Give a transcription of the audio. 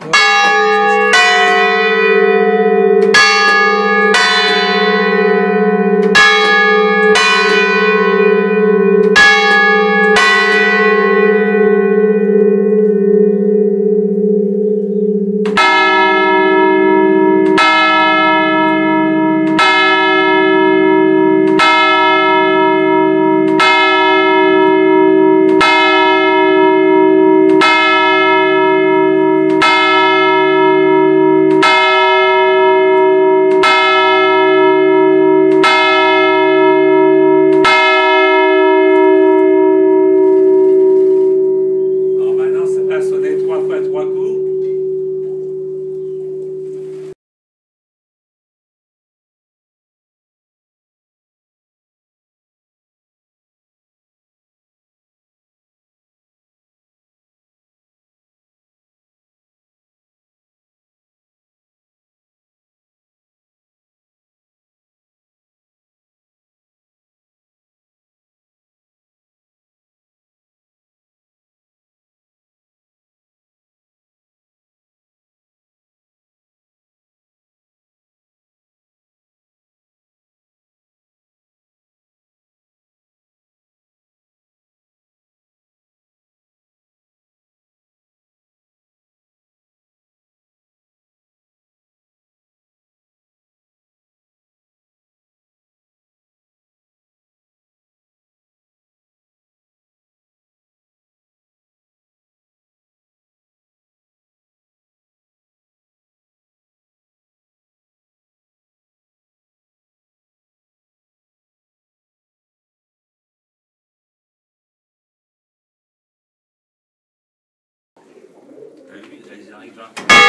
Alors T'as